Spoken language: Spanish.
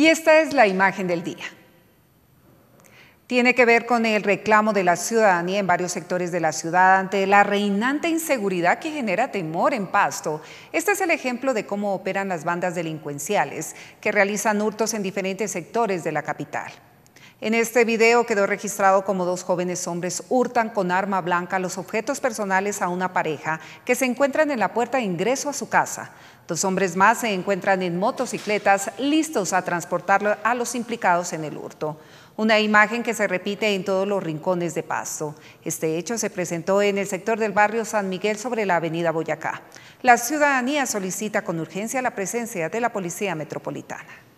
Y esta es la imagen del día. Tiene que ver con el reclamo de la ciudadanía en varios sectores de la ciudad ante la reinante inseguridad que genera temor en Pasto. Este es el ejemplo de cómo operan las bandas delincuenciales que realizan hurtos en diferentes sectores de la capital. En este video quedó registrado como dos jóvenes hombres hurtan con arma blanca los objetos personales a una pareja que se encuentran en la puerta de ingreso a su casa. Dos hombres más se encuentran en motocicletas listos a transportar a los implicados en el hurto. Una imagen que se repite en todos los rincones de Pasto. Este hecho se presentó en el sector del barrio San Miguel sobre la avenida Boyacá. La ciudadanía solicita con urgencia la presencia de la Policía Metropolitana.